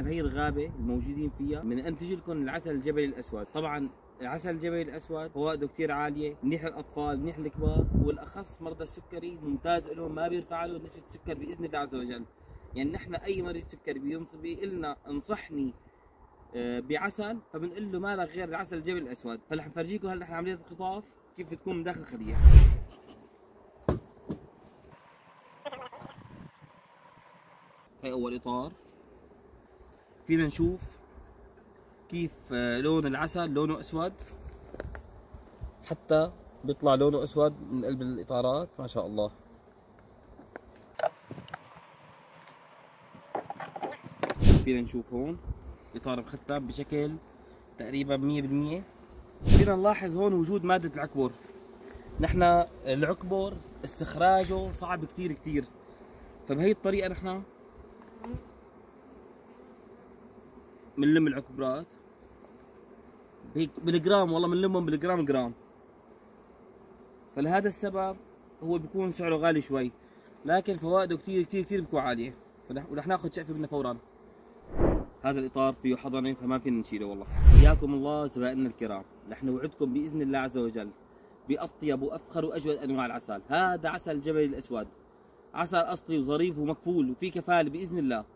بهي الغابة الموجودين فيها بننتج لكم العسل الجبلي الأسود. طبعا العسل الجبلي الأسود فوائده كثير عالية منيح للأطفال منيح للكبار والأخص مرضى السكري ممتاز لهم ما بيرفع له نسبة السكر بإذن الله عز وجل. يعني نحن أي مريض سكري بيتصل لنا انصحني آه، بعسل فبنقول له ما لك غير العسل الجبل الأسود. فرح نفرجيكم هلأ نحن عملية القطاف كيف بتكون من داخل الخليه هي أول إطار. فينا نشوف كيف آه، لون العسل لونه أسود. حتى بيطلع لونه أسود من قلب الإطارات ما شاء الله. فينا نشوف هون إطار مختم بشكل تقريبا 100% فينا نلاحظ هون وجود مادة العكبر نحن العكبر استخراجه صعب كتير كتير. فبهي الطريقة نحن بنلم العكبرات بالجرام والله بنلمهم بالجرام جرام. فلهذا السبب هو بيكون سعره غالي شوي. لكن فوائده كتير كتير كتير بتكون عالية. ورح ناخذ شقفة منه فورا. هذا الإطار فيه حضنه فما فينا نشيله والله. حياكم الله زبائننا الكرام. نحن وعدكم بإذن الله عز وجل بأطيب وأفخر وأجود أنواع العسل. هذا عسل الجبل الأسود. عسل أصلي وظريف ومكفول وفي كفالة بإذن الله.